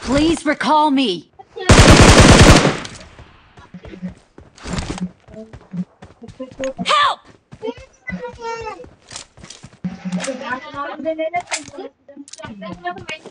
Please recall me. Help! Ben de ne ne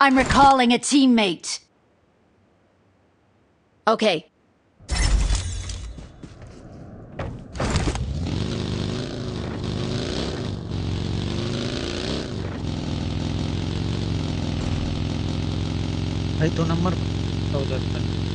I'm recalling a teammate. Okay. Ay, ito number. Oh, that's fine.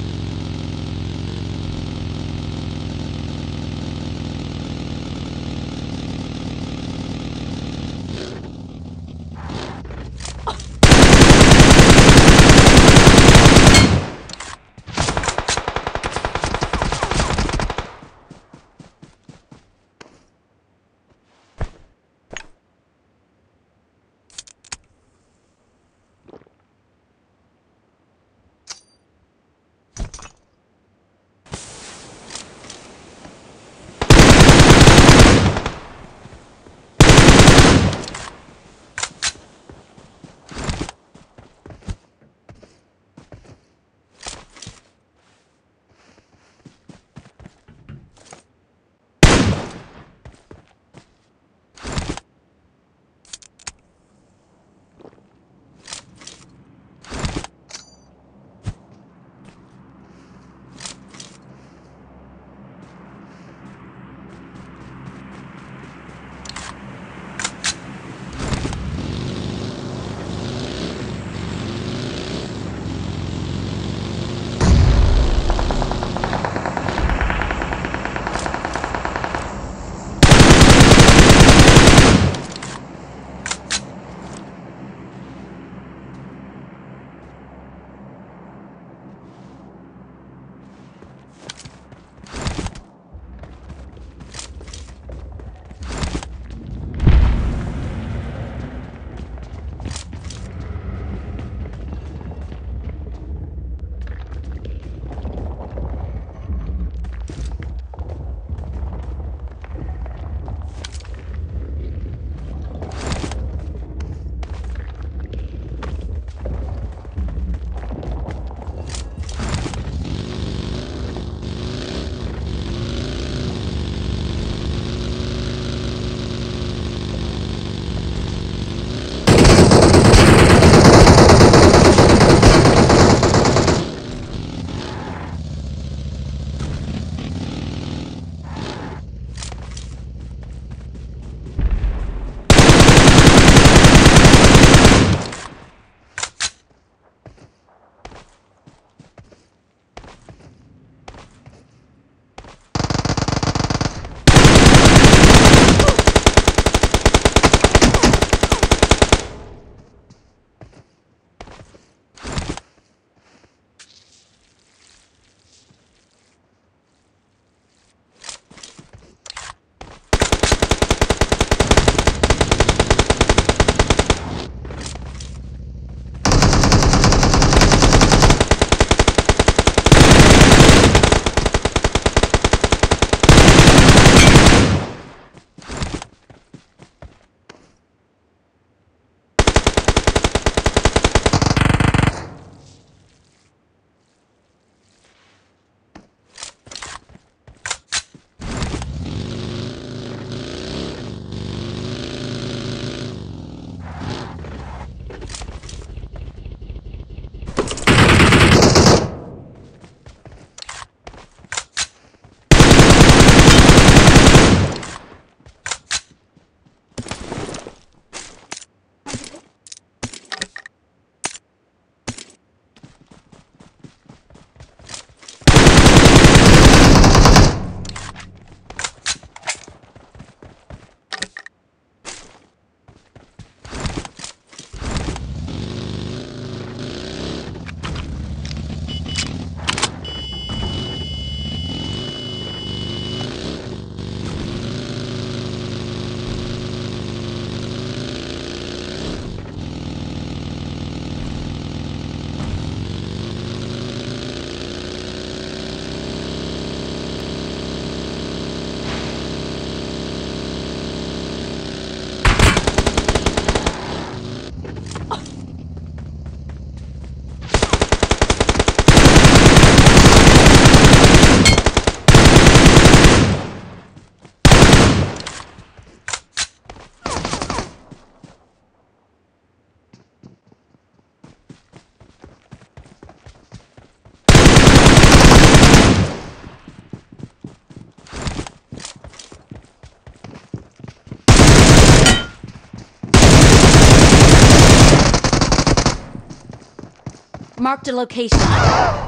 Marked a location.